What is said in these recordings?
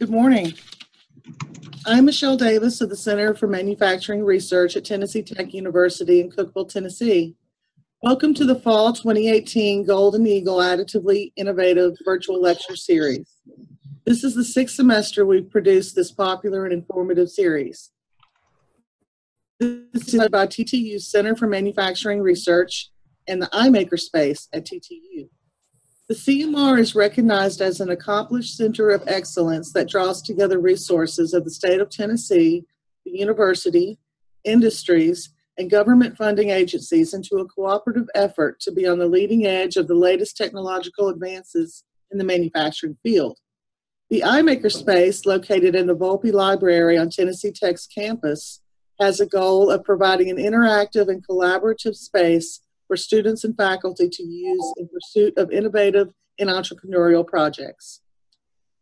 Good morning. I'm Michelle Davis of the Center for Manufacturing Research at Tennessee Tech University in Cookeville, Tennessee. Welcome to the Fall 2018 Golden Eagle Additively Innovative Virtual Lecture Series. This is the sixth semester we've produced this popular and informative series. This is led by TTU's Center for Manufacturing Research and the iMaker Space at TTU. The CMR is recognized as an accomplished center of excellence that draws together resources of the state of Tennessee, the university, industries, and government funding agencies into a cooperative effort to be on the leading edge of the latest technological advances in the manufacturing field. The iMaker space, located in the Volpe Library on Tennessee Tech's campus, has a goal of providing an interactive and collaborative space for students and faculty to use in pursuit of innovative and entrepreneurial projects.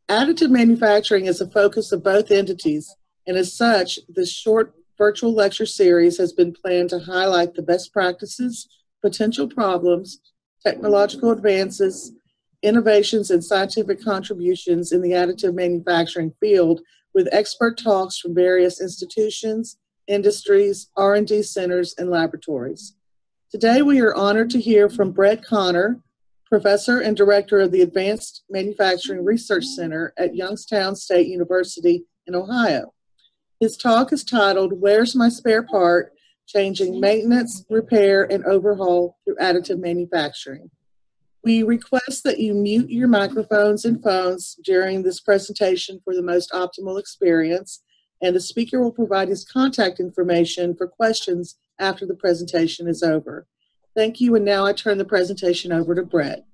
Additive manufacturing is a focus of both entities, and as such, this short virtual lecture series has been planned to highlight the best practices, potential problems, technological advances, innovations, and scientific contributions in the additive manufacturing field with expert talks from various institutions, industries, R&D centers, and laboratories. Today, we are honored to hear from Brett Conner, Professor and Director of the Advanced Manufacturing Research Center at Youngstown State University in Ohio. His talk is titled, Where's My Spare Part? Changing Maintenance, Repair, and Overhaul Through Additive Manufacturing. We request that you mute your microphones and phones during this presentation for the most optimal experience, and the speaker will provide his contact information for questions after the presentation is over. Thank you, and now I turn the presentation over to Brett.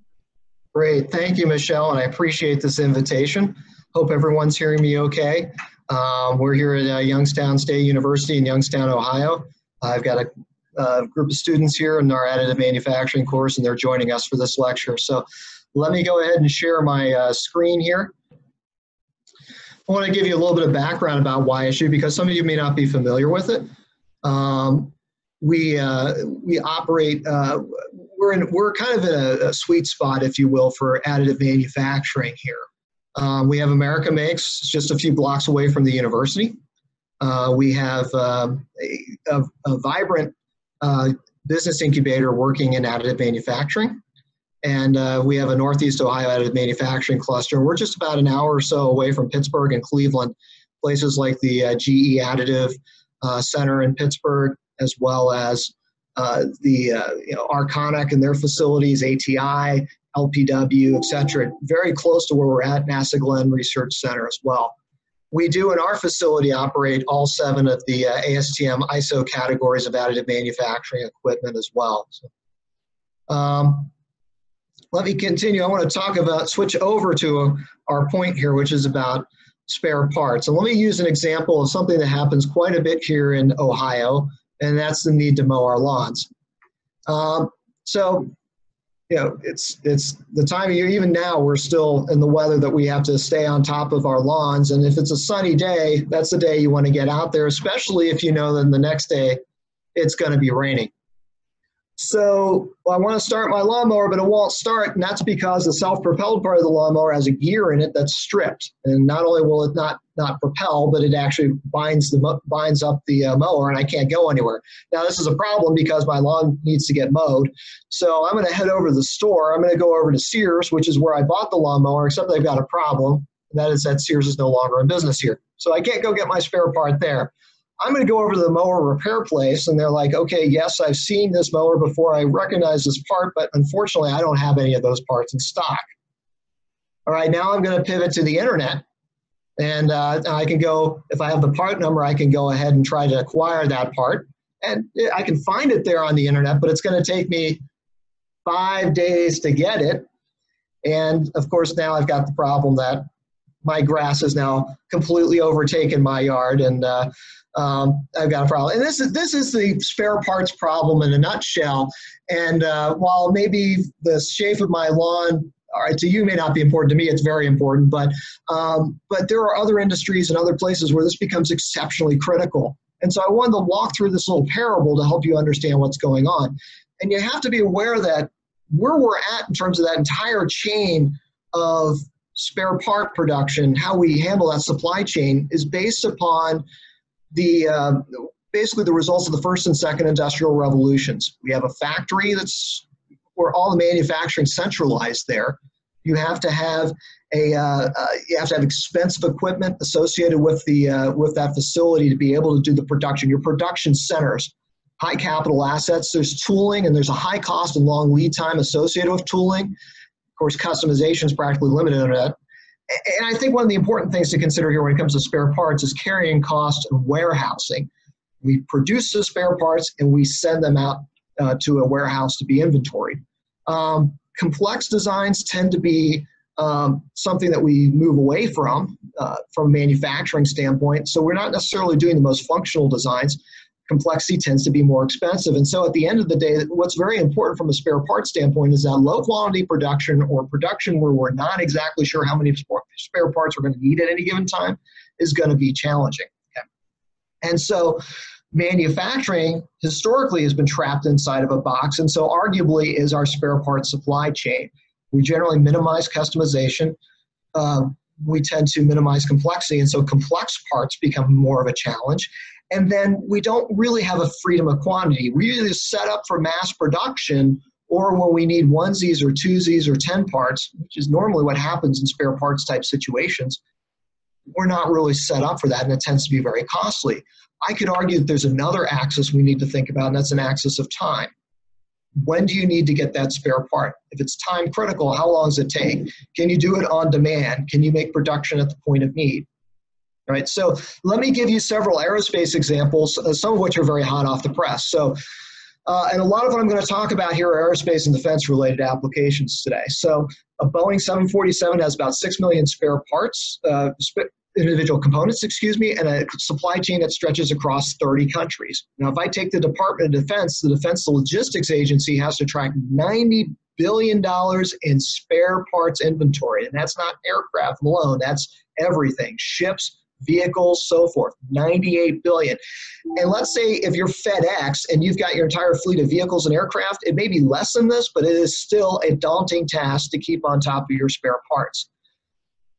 Great, thank you, Michelle, and I appreciate this invitation. Hope everyone's hearing me okay. Um, we're here at uh, Youngstown State University in Youngstown, Ohio. I've got a, group of students here in our additive manufacturing course, and they're joining us for this lecture. So let me go ahead and share my uh, screen here. I want to give you a little bit of background about YSU because some of you may not be familiar with it. Um, we uh, we operate. Uh, we're in we're kind of in a, a, sweet spot, if you will, for additive manufacturing here. Um, we have America Makes just a few blocks away from the university. Uh, we have um, a, a, vibrant uh, business incubator working in additive manufacturing. And uh, we have a Northeast Ohio additive manufacturing cluster. We're just about an hour or so away from Pittsburgh and Cleveland, places like the GE Additive Center in Pittsburgh, as well as uh, the uh, you know, Arconic and their facilities, ATI, LPW, et cetera, very close to where we're at, NASA Glenn Research Center as well. We do in our facility operate all seven of the uh, ASTM ISO categories of additive manufacturing equipment as well. So, um, let me continue. I want to talk about, switch over to our point here, which is about spare parts. And let me use an example of something that happens quite a bit here in Ohio and that's the need to mow our lawns. Um, so, you know, it's it's the time of year. Even now, we're still in the weather that we have to stay on top of our lawns. And if it's a sunny day, that's the day you want to get out there, especially if you know that the next day it's going to be raining. So well, I want to start my lawnmower, but it won't start, and that's because the self-propelled part of the lawnmower has a gear in it that's stripped, and not only will it not not propel, but it actually binds the binds up the uh, mower, and I can't go anywhere. Now this is a problem because my lawn needs to get mowed, so I'm going to head over to the store. I'm going to go over to Sears, which is where I bought the lawnmower, except they've got a problem. And that is that Sears is no longer in business here, so I can't go get my spare part there. I'm going to go over to the mower repair place. And they're like, okay, yes, I've seen this mower before. I recognize this part, but unfortunately, I don't have any of those parts in stock. All right, now I'm going to pivot to the internet. And uh, I can go, if I have the part number, I can go ahead and try to acquire that part. And I can find it there on the internet, but it's going to take me five days to get it. And of course, now I've got the problem that my grass has now completely overtaken my yard. And uh, um, I've got a problem. And this is this is the spare parts problem in a nutshell. And uh, while maybe the shape of my lawn, all right, to you may not be important. To me, it's very important. But um, but there are other industries and other places where this becomes exceptionally critical. And so I wanted to walk through this little parable to help you understand what's going on. And you have to be aware that where we're at in terms of that entire chain of spare part production, how we handle that supply chain, is based upon the uh, basically the results of the first and second industrial revolutions. We have a factory that's where all the manufacturing centralized there. You have to have a uh, uh, you have to have expensive equipment associated with the uh, with that facility to be able to do the production. Your production centers, high capital assets. There's tooling and there's a high cost and long lead time associated with tooling. Of course, customization is practically limited. And I think one of the important things to consider here when it comes to spare parts is carrying cost and warehousing. We produce the spare parts and we send them out uh, to a warehouse to be inventoried. Um, complex designs tend to be um, something that we move away from uh, from a manufacturing standpoint. So we're not necessarily doing the most functional designs. Complexity tends to be more expensive. And so at the end of the day, what's very important from a spare part standpoint is that low quality production or production where we're not exactly sure how many spare parts we're going to need at any given time is going to be challenging. Okay. And so manufacturing historically has been trapped inside of a box, and so arguably is our spare parts supply chain. We generally minimize customization. Uh, we tend to minimize complexity, and so complex parts become more of a challenge. And then we don't really have a freedom of quantity. We either set up for mass production or when we need onesies or twosies or 10 parts, which is normally what happens in spare parts type situations, we're not really set up for that, and it tends to be very costly. I could argue that there's another axis we need to think about, and that's an axis of time. When do you need to get that spare part? If it's time critical, how long does it take? Can you do it on demand? Can you make production at the point of need? Right. So let me give you several aerospace examples, uh, some of which are very hot off the press. So, uh, and a lot of what I'm going to talk about here are aerospace and defense related applications today. So, a Boeing 747 has about 6 million spare parts, uh, individual components, excuse me, and a supply chain that stretches across 30 countries. Now, if I take the Department of Defense, the Defense Logistics Agency has to track 90 billion dollars in spare parts inventory, and that's not aircraft alone. That's everything: ships, vehicles, so forth. 98 billion. And let's say if you're FedEx and you've got your entire fleet of vehicles and aircraft, it may be less than this, but it is still a daunting task to keep on top of your spare parts.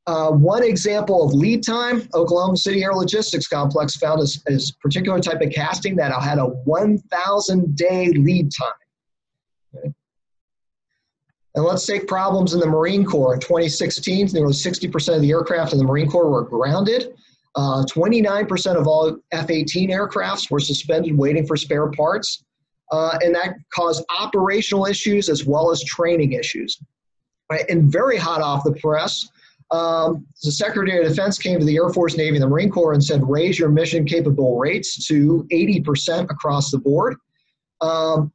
Uh, one example of lead time, Oklahoma City Air Logistics Complex found a, particular type of casting that had a 1,000 day lead time. Okay. And let's take problems in the Marine Corps. In 2016, there was 60% of the aircraft in the Marine Corps were grounded. 29% uh, of all F 18 aircrafts were suspended waiting for spare parts. Uh, and that caused operational issues as well as training issues. Right? And very hot off the press, um, the Secretary of Defense came to the Air Force, Navy, and the Marine Corps and said, raise your mission capable rates to 80% across the board. Um,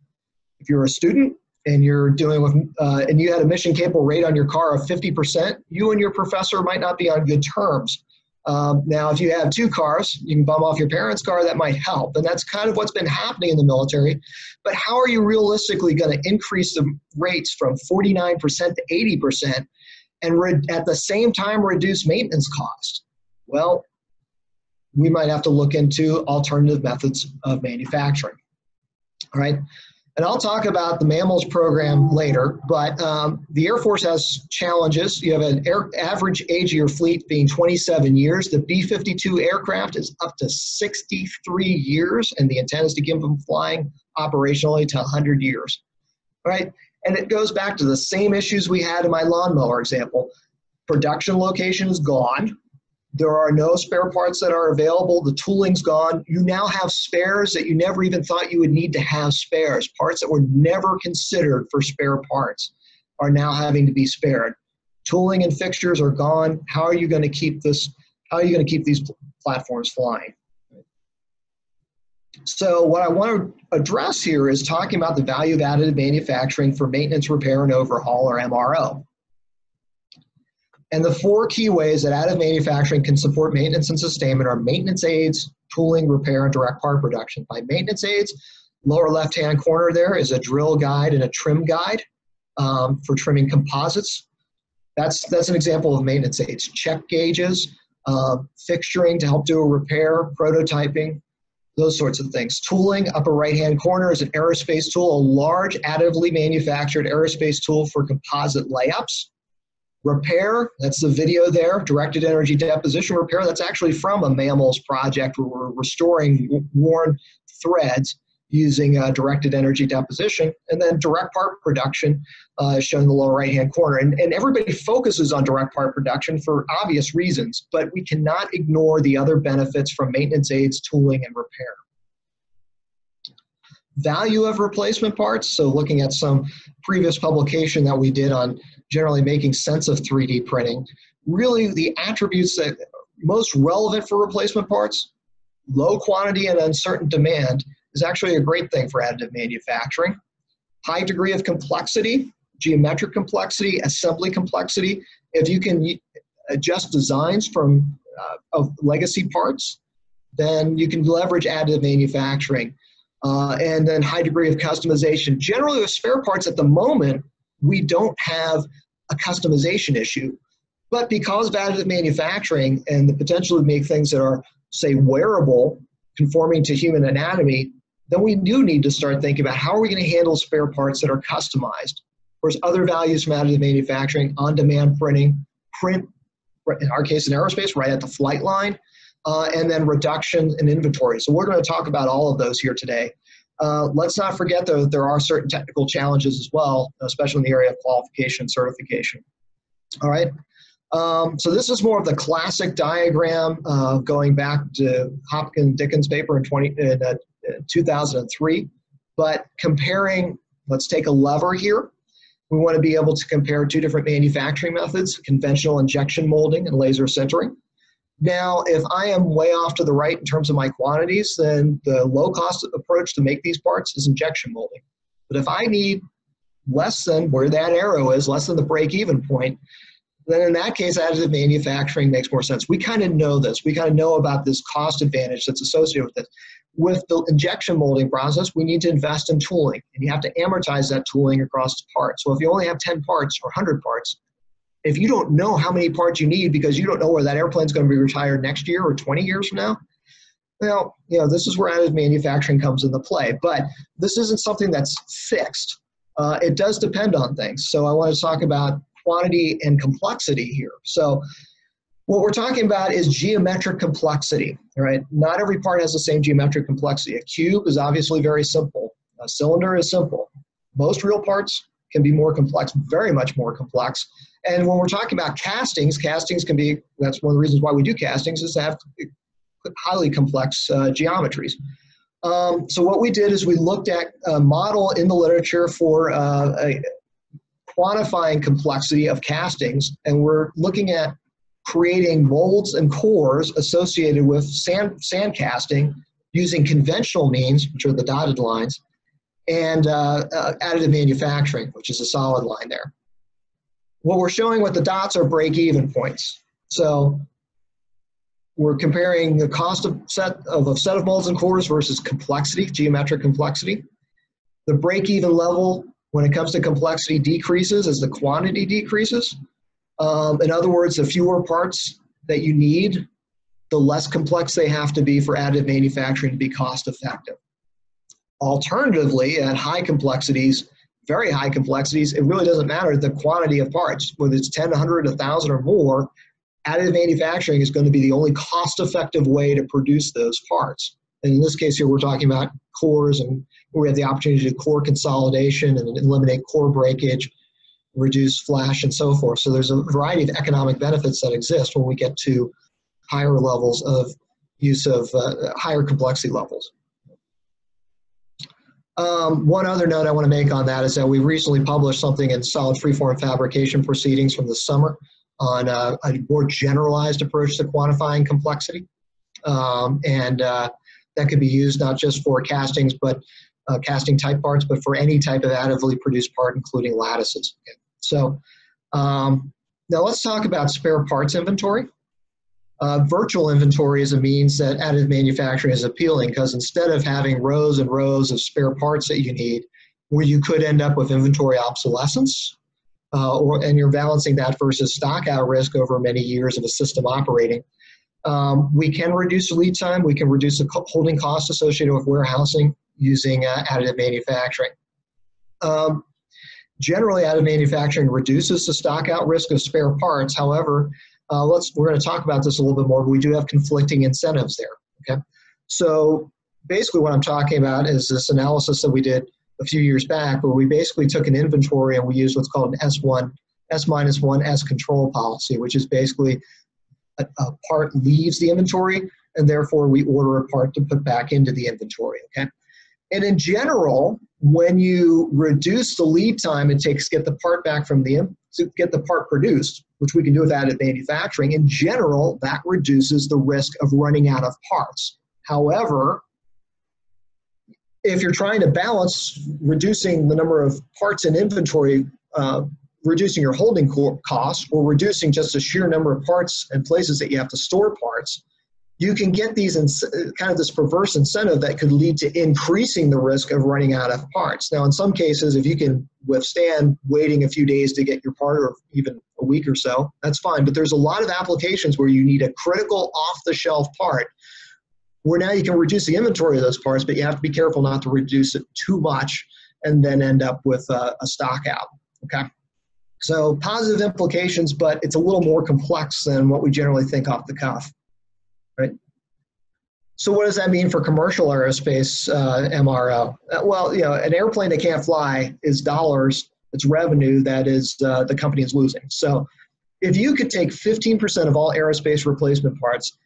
if you're a student and you're dealing with, uh, and you had a mission capable rate on your car of 50%, you and your professor might not be on good terms. Um, now, if you have two cars, you can bum off your parents' car, that might help. And that's kind of what's been happening in the military. But how are you realistically going to increase the rates from 49% to 80%? and re- at the same time reduce maintenance cost? Well, we might have to look into alternative methods of manufacturing. All right. And I'll talk about the mammals program later, but um, the Air Force has challenges. You have an air, average age of your fleet being 27 years. The B 52 aircraft is up to 63 years, and the intent is to keep them flying operationally to 100 years. Right? And it goes back to the same issues we had in my lawnmower example. Production location is gone. There are no spare parts that are available. The tooling's gone. You now have spares that you never even thought you would need to have spares. Parts that were never considered for spare parts are now having to be spared. Tooling and fixtures are gone. How are you going to keep this? How are you going to keep these platforms flying? So what I want to address here is talking about the value of additive manufacturing for maintenance, repair, and overhaul, or MRO. And the four key ways that additive manufacturing can support maintenance and sustainment are maintenance aids, tooling, repair, and direct part production. By maintenance aids, lower left-hand corner there is a drill guide and a trim guide um, for trimming composites. That's, that's an example of maintenance aids. Check gauges, uh, fixturing to help do a repair, prototyping, those sorts of things. Tooling, upper right hand corner is an aerospace tool, a large additively manufactured aerospace tool for composite layups. Repair, that's the video there, directed energy deposition repair. That's actually from a mammals project where we're restoring worn threads using uh, directed energy deposition. And then direct part production uh, shown in the lower right hand corner. And, and everybody focuses on direct part production for obvious reasons, but we cannot ignore the other benefits from maintenance aids, tooling, and repair value of replacement parts. So, looking at some previous publication that we did on generally making sense of 3D printing, really the attributes that most relevant for replacement parts, low quantity and uncertain demand, is actually a great thing for additive manufacturing. High degree of complexity, geometric complexity, assembly complexity. If you can adjust designs from uh, of legacy parts, then you can leverage additive manufacturing uh, and then high degree of customization. Generally, with spare parts at the moment, we don't have a customization issue. But because of additive manufacturing and the potential to make things that are, say, wearable, conforming to human anatomy, then we do need to start thinking about how are we going to handle spare parts that are customized. Of course, other values from additive manufacturing, on demand printing, print, in our case in aerospace, right at the flight line, uh, and then reduction in inventory. So we're going to talk about all of those here today. Uh, let's not forget, though, that there are certain technical challenges as well, especially in the area of qualification and certification. All right. Um, so this is more of the classic diagram uh, going back to Hopkinson Dickens paper in, 20, in uh, 2003. But comparing, let's take a lever here. We want to be able to compare two different manufacturing methods, conventional injection molding and laser sintering. Now, if I am way off to the right in terms of my quantities, then the low cost approach to make these parts is injection molding. But if I need less than where that arrow is, less than the break even point, then in that case, additive manufacturing makes more sense. We kind of know this. We kind of know about this cost advantage that's associated with it. With the injection molding process, we need to invest in tooling, and you have to amortize that tooling across parts. So if you only have 10 parts or 100 parts, if you don't know how many parts you need because you don't know where that airplane's going to be retired next year or 20 years from now, well, you know, this is where additive manufacturing comes into play. But this isn't something that's fixed. Uh, it does depend on things. So I want to talk about quantity and complexity here. So what we're talking about is geometric complexity, right? Not every part has the same geometric complexity. A cube is obviously very simple. A cylinder is simple. Most real parts can be more complex, very much more complex. And when we're talking about castings, castings can be, that's one of the reasons why we do castings, is to have highly complex uh, geometries. Um, so what we did is we looked at a model in the literature for uh, quantifying complexity of castings, and we're looking at creating molds and cores associated with sand, sand casting using conventional means, which are the dotted lines, and uh, uh, additive manufacturing, which is a solid line there. What we're showing with the dots are break-even points. So we're comparing the cost of set of a set of molds and cores versus complexity, geometric complexity. The break-even level when it comes to complexity decreases as the quantity decreases. Um, in other words, the fewer parts that you need, the less complex they have to be for additive manufacturing to be cost effective. Alternatively, at high complexities, very high complexities, it really doesn't matter the quantity of parts, whether it's 10, 100, 1,000 or more, additive manufacturing is going to be the only cost effective way to produce those parts. And in this case here, we're talking about cores and we have the opportunity to core consolidation and eliminate core breakage, reduce flash and so forth. So there's a variety of economic benefits that exist when we get to higher levels of use of uh, higher complexity levels. Um, one other note I want to make on that is that we recently published something in solid freeform fabrication proceedings from the summer on uh, a more generalized approach to quantifying complexity. Um, and uh, that could be used not just for castings, but uh, casting type parts, but for any type of additively produced part, including lattices. Okay. So um, now let's talk about spare parts inventory. Uh, virtual inventory is a means that additive manufacturing is appealing because instead of having rows and rows of spare parts that you need, where you could end up with inventory obsolescence, uh, or, and you're balancing that versus stock out risk over many years of a system operating. Um, we can reduce lead time. We can reduce the holding costs associated with warehousing using uh, additive manufacturing. Um, Generally, additive manufacturing reduces the stock out risk of spare parts. However, uh, let's we're going to talk about this a little bit more. But we do have conflicting incentives there. Okay, so basically, what I'm talking about is this analysis that we did a few years back, where we basically took an inventory and we used what's called an S1, S minus one S control policy, which is basically a, a part leaves the inventory and therefore we order a part to put back into the inventory. Okay. And in general, when you reduce the lead time it takes to get the part back from the to get the part produced, which we can do with additive manufacturing, in general, that reduces the risk of running out of parts. However, if you're trying to balance reducing the number of parts in inventory, uh, reducing your holding costs, or reducing just the sheer number of parts and places that you have to store parts, you can get these in, kind of this perverse incentive that could lead to increasing the risk of running out of parts. Now, in some cases, if you can withstand waiting a few days to get your part or even a week or so, that's fine. But there's a lot of applications where you need a critical off the shelf part where now you can reduce the inventory of those parts, but you have to be careful not to reduce it too much and then end up with a, a stock out. Okay. So positive implications, but it's a little more complex than what we generally think off the cuff right? So what does that mean for commercial aerospace uh, MRO? Uh, well, you know, an airplane that can't fly is dollars. It's revenue that is uh, the company is losing. So if you could take 15% of all aerospace replacement parts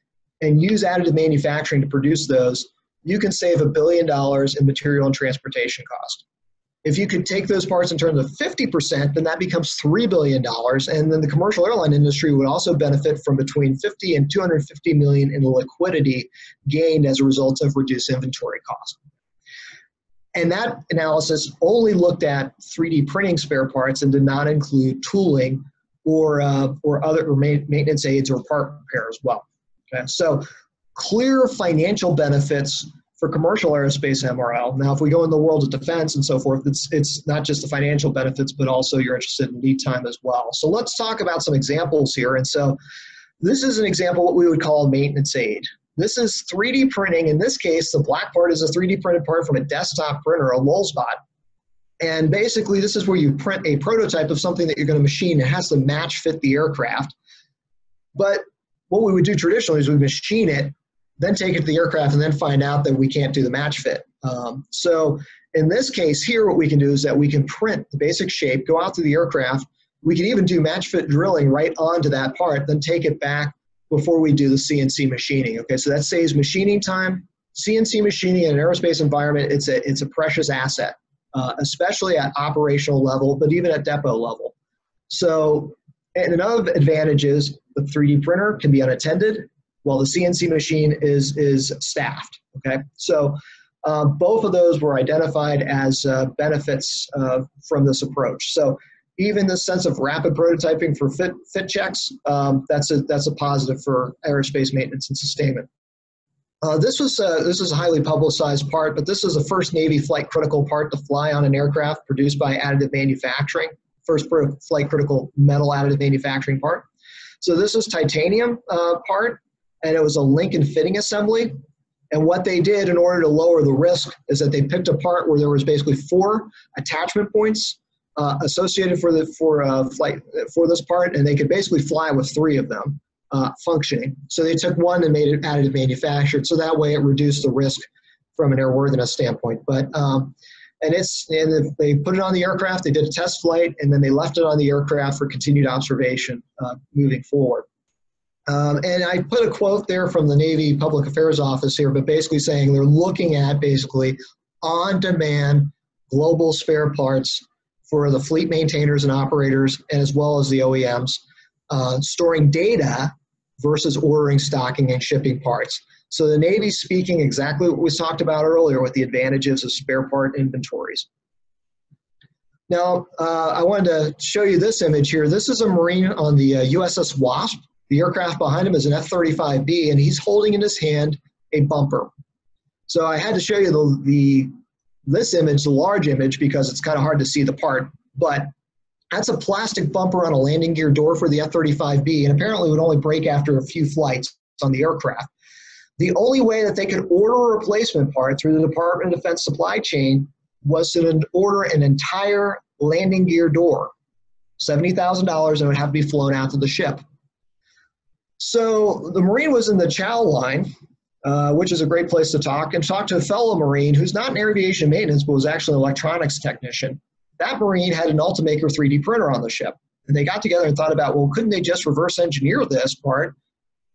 and use additive manufacturing to produce those, you can save a billion dollars in material and transportation cost. If you could take those parts in terms of 50%, then that becomes $3 billion. And then the commercial airline industry would also benefit from between 50 and 250 million in liquidity gained as a result of reduced inventory costs. And that analysis only looked at 3D printing spare parts and did not include tooling or, uh, or other or maintenance aids or part repair as well. Okay? So clear financial benefits for commercial aerospace MRO. Now, if we go in the world of defense and so forth, it's it's not just the financial benefits, but also you're interested in lead time as well. So let's talk about some examples here. And so this is an example what we would call maintenance aid. This is 3D printing. In this case, the black part is a 3D printed part from a desktop printer, a Lulzbot. And basically, this is where you print a prototype of something that you're going to machine. It has to match fit the aircraft. But what we would do traditionally is we machine it then take it to the aircraft and then find out that we can't do the match fit. Um, so in this case here, what we can do is that we can print the basic shape, go out to the aircraft. We can even do match fit drilling right onto that part, then take it back before we do the CNC machining. Okay, so that saves machining time. CNC machining in an aerospace environment, it's a, it's a precious asset, uh, especially at operational level, but even at depot level. So, and another advantage is the 3D printer can be unattended while the CNC machine is is staffed. Okay, so um, both of those were identified as uh, benefits uh, from this approach. So even the sense of rapid prototyping for fit fit checks, um, that's a that's a positive for aerospace maintenance and sustainment. Uh, this was uh, this is a highly publicized part, but this is the first Navy flight critical part to fly on an aircraft produced by additive manufacturing. First flight critical metal additive manufacturing part. So this is titanium uh, part and it was a link and fitting assembly. And what they did in order to lower the risk is that they picked a part where there was basically four attachment points uh, associated for the for uh, flight for this part, and they could basically fly with three of them uh, functioning. So they took one and made it additive manufactured, so that way it reduced the risk from an airworthiness standpoint. But um, and it's and they put it on the aircraft. They did a test flight, and then they left it on the aircraft for continued observation uh, moving forward. Um, and I put a quote there from the Navy Public Affairs Office here, but basically saying they're looking at basically on demand global spare parts for the fleet maintainers and operators, and as well as the OEMs, uh, storing data versus ordering, stocking, and shipping parts. So the Navy's speaking exactly what we talked about earlier with the advantages of spare part inventories. Now, uh, I wanted to show you this image here. This is a Marine on the uh, USS Wasp. The aircraft behind him is an F 35B, and he's holding in his hand a bumper. So I had to show you the, the this image, the large image, because it's kind of hard to see the part. But that's a plastic bumper on a landing gear door for the F 35B, and apparently would only break after a few flights on the aircraft. The only way that they could order a replacement part through the Department of Defense supply chain was to order an entire landing gear door. $70,000 and it would have to be flown out to the ship. So the Marine was in the chow line, uh, which is a great place to talk, and talk to a fellow Marine who's not in aviation maintenance, but was actually an electronics technician. That Marine had an Ultimaker 3D printer on the ship. And they got together and thought about, well, couldn't they just reverse engineer this part,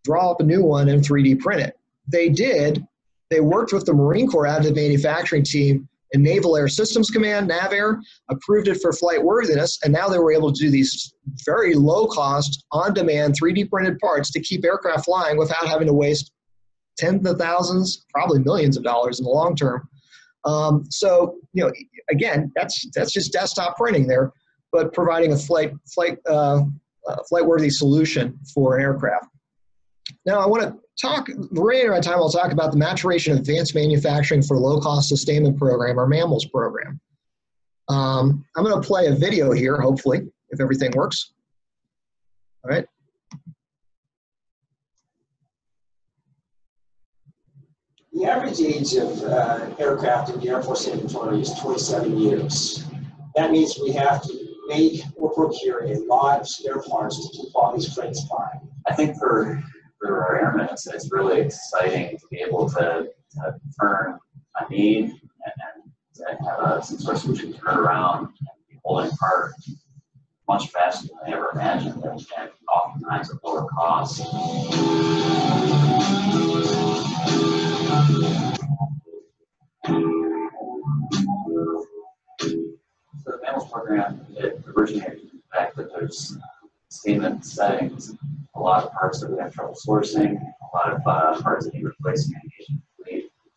draw up a new one, and 3D print it? They did. They worked with the Marine Corps additive manufacturing team and Naval Air Systems Command, NAVAIR, approved it for flight worthiness, and now they were able to do these very low cost, on demand 3D printed parts to keep aircraft flying without having to waste tens of thousands, probably millions of dollars in the long term. Um, so, you know, again, that's that's just desktop printing there, but providing a flight flight uh, uh, flight worthy solution for an aircraft. Now, I want to talk, the remainder of my time, I'll talk about the maturation of advanced manufacturing for low cost sustainment program or MAMMALS program. Um, I'm going to play a video here, hopefully, if everything works. All right. The average age of uh, aircraft in the Air Force inventory is 27 years. That means we have to make or procure a lot of spare parts to keep all these planes flying. I think for for our airmen, it's, it's really exciting to be able to, to turn a need and, and have a, some sort of solution turn around and be holding part much faster than I ever imagined and, and oftentimes at lower cost. So the MAMMALS program, it originated from the fact that there's statement settings, a lot of parts that we have trouble sourcing, a lot of uh, parts that need replacing.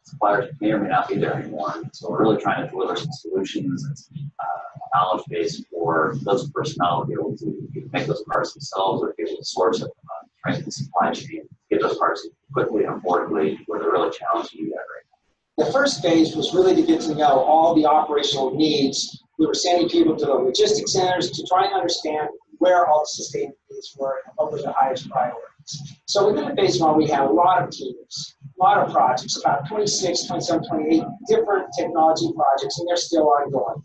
Suppliers may or may not be there anymore. So we're really trying to deliver some solutions and uh, knowledge base for those personnel to be able to make those parts themselves or be able to source it from a transit supply chain, get those parts quickly and affordably where they're really challenged to do that right now. The first phase was really to get to know all the operational needs. We were sending people to the logistics centers to try and understand where all the sustainment were and what the highest priorities. So within the phase one, we had a lot of teams, a lot of projects, about 26, 27, 28 different technology projects, and they're still ongoing.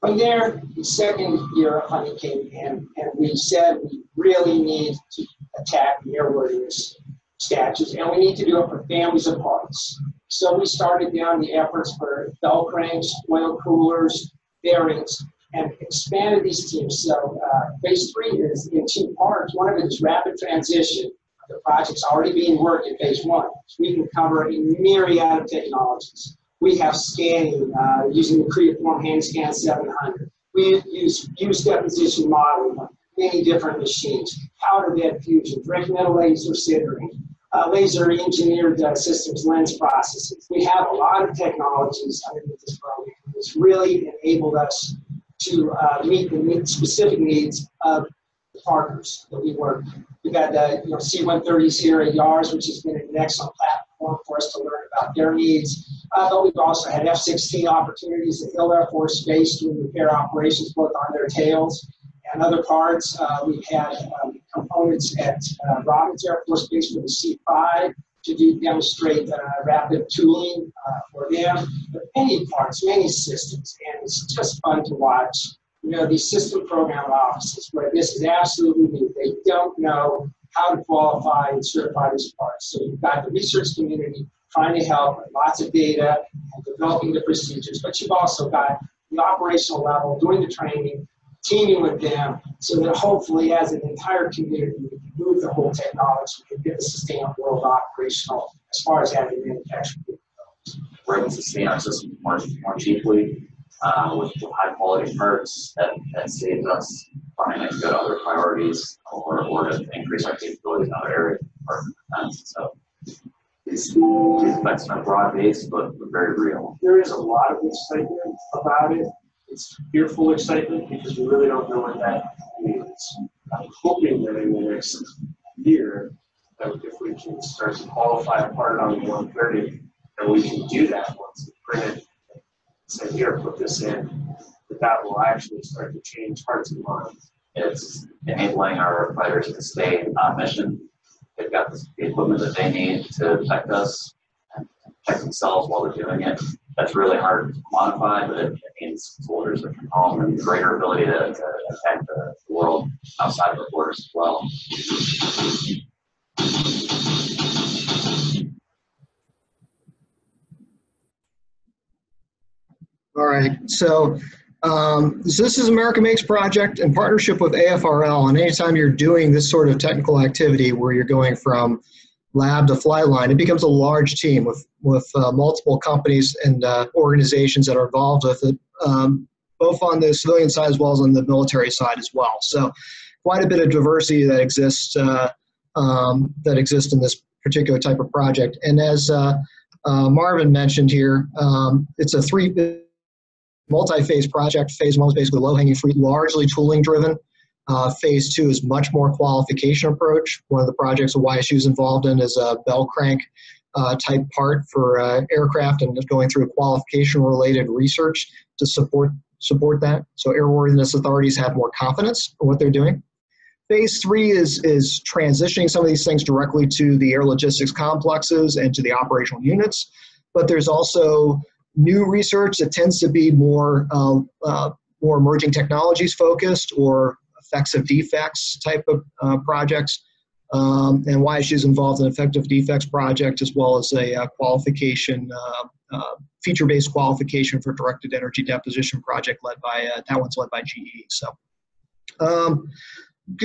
From there, the second year of funding came in, and we said we really need to attack the airworthiness statutes, and we need to do it for families of parts. So we started down the efforts for bell cranks, oil coolers, bearings, and expanded these teams. So uh, phase three is in two parts. One of it is rapid transition. The project's already being worked in phase one. We can cover a myriad of technologies. We have scanning uh, using the Creaform HandySCAN 700. We use fused deposition modeling on many different machines. Powder bed fusion, direct metal laser sintering, uh, laser engineered uh, systems lens processes. We have a lot of technologies underneath this program. It's really enabled us to uh, meet the specific needs of the partners that we work. We've got the you know, C-130s here at YARS, which has been an excellent platform for us to learn about their needs. Uh, but we've also had F-16 opportunities at Hill Air Force Base doing repair operations both on their tails and other parts. Uh, we've had um, components at uh, Robins Air Force Base for the C-5 to do, demonstrate uh, rapid tooling uh, for them. But many parts, many systems, and it's just fun to watch. You know, these system program offices where this is absolutely new. They don't know how to qualify and certify these parts. So you've got the research community trying to help lots of data and developing the procedures, but you've also got the operational level, doing the training, teaming with them so that hopefully as an entire community we can move the whole technology and get the sustainable world operational as far as having manufacturing goes. We're able to sustain our system more, more cheaply uh, with high quality parts that, that saves us finding good other priorities or, or to increase our capabilities in other areas defense. So these, these effects are broad based but very real. There is a lot of excitement about it it's fearful excitement because we really don't know what that means. I'm hoping that in the next year, that if we can start to qualify a part on the 130, that we can do that once it's printed, say, here, put this in, that that will actually start to change hearts and minds. It's enabling our fighters to stay on mission. They've got the equipment that they need to protect us protect themselves while they're doing it. that's really hard to quantify, but it, means soldiers are from home and greater ability to, to the world outside of the borders as well. All right, so um, so this is America Makes project in partnership with AFRL. And anytime you're doing this sort of technical activity where you're going from lab to fly line, it becomes a large team with with uh, multiple companies and uh, organizations that are involved with it, um, both on the civilian side as well as on the military side as well. So quite a bit of diversity that exists uh, um, that exists in this particular type of project. And as uh, uh, Marvin mentioned here, um, it's a three multi-phase project. Phase one is basically low-hanging fruit, largely tooling driven. Uh, phase two is much more qualification approach. One of the projects that YSU is involved in is a bell crank uh, type part for uh, aircraft and going through qualification related research to support support that. So airworthiness authorities have more confidence in what they're doing. Phase three is is transitioning some of these things directly to the air logistics complexes and to the operational units. But there's also new research that tends to be more uh, uh, more emerging technologies focused or effects of defects type of uh, projects. Um, and YSU's involved in effects of defects project as well as a uh, qualification uh, uh, feature-based qualification for directed energy deposition project led by that one's led by GE. So. Um,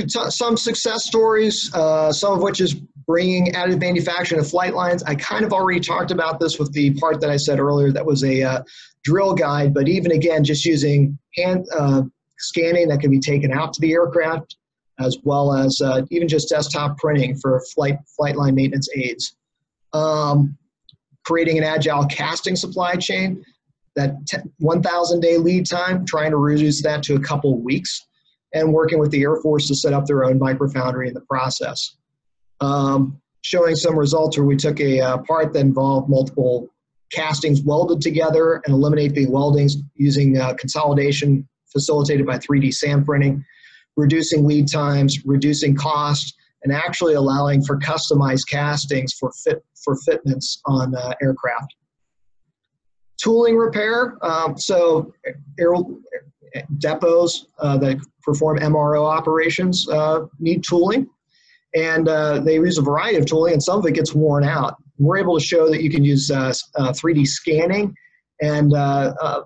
some success stories, uh, some of which is bringing additive manufacturing to flight lines. I kind of already talked about this with the part that I said earlier that was a uh, drill guide, but even again, just using hand uh, scanning that can be taken out to the aircraft, as well as uh, even just desktop printing for flight, flight line maintenance aids. Um, creating an agile casting supply chain, that 1,000 day lead time, trying to reduce that to a couple weeks and working with the Air Force to set up their own microfoundry in the process. Um, showing some results where we took a uh, part that involved multiple castings welded together and eliminate the weldings using uh, consolidation facilitated by 3D sand printing, reducing lead times, reducing cost, and actually allowing for customized castings for fit for fitments on uh, aircraft. Tooling repair. Um, so air, depots uh, that perform MRO operations uh, need tooling, and uh, they use a variety of tooling, and some of it gets worn out. We're able to show that you can use 3D uh, uh, scanning and uh,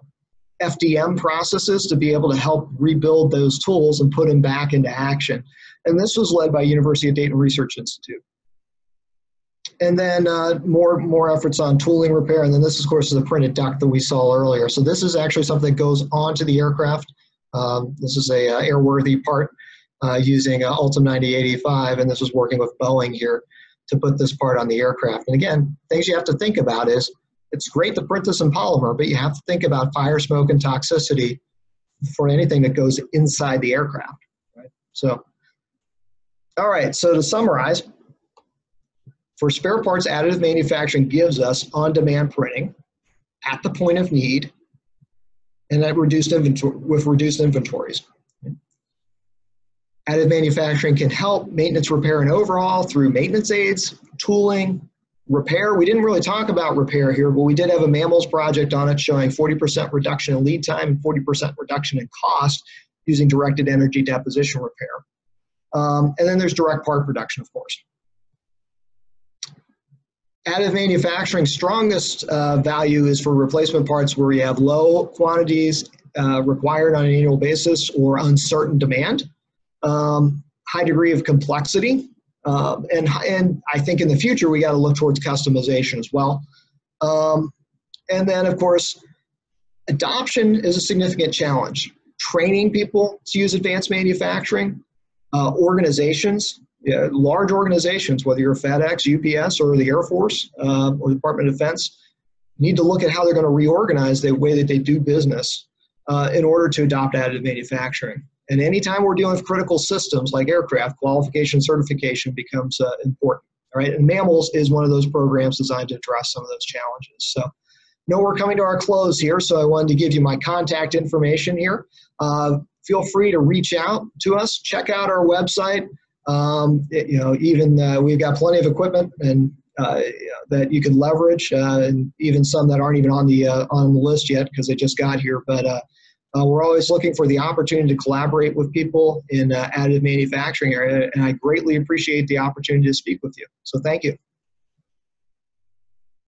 FDM processes to be able to help rebuild those tools and put them back into action. And this was led by University of Dayton Research Institute and then uh, more more efforts on tooling repair. And then this, of course, is a printed duct that we saw earlier. So this is actually something that goes onto the aircraft. Um, this is a uh, airworthy part uh, using uh, ULTEM 9085, and this was working with Boeing here to put this part on the aircraft. And again, things you have to think about is it's great to print this in polymer, but you have to think about fire, smoke, and toxicity for anything that goes inside the aircraft. Right? So, all right. So to summarize, for spare parts, additive manufacturing gives us on-demand printing at the point of need and at reduced with reduced inventories. Additive manufacturing can help maintenance, repair, and overhaul through maintenance aids, tooling, repair. We didn't really talk about repair here, but we did have a mammals project on it showing 40% reduction in lead time and 40% reduction in cost using directed energy deposition repair. Um, and then there's direct part production, of course additive manufacturing strongest uh, value is for replacement parts where you have low quantities uh, required on an annual basis or uncertain demand, um, high degree of complexity, uh, and and I think in the future we got to look towards customization as well. Um, and then of course, adoption is a significant challenge. Training people to use advanced manufacturing, uh, organizations yeah, large organizations, whether you're FedEx, UPS, or the Air Force uh, or the Department of Defense, need to look at how they're going to reorganize the way that they do business uh, in order to adopt additive manufacturing. And anytime we're dealing with critical systems like aircraft, qualification certification becomes uh, important. Right, and Mammals is one of those programs designed to address some of those challenges. So, know we're coming to our close here, so I wanted to give you my contact information here. Uh, feel free to reach out to us. Check out our website Um, it- you know, even uh, we've got plenty of equipment and uh, that you can leverage, uh, and even some that aren't even on the uh, on the list yet because they just got here. But uh, uh, we're always looking for the opportunity to collaborate with people in uh, additive manufacturing area, and I greatly appreciate the opportunity to speak with you. So thank you.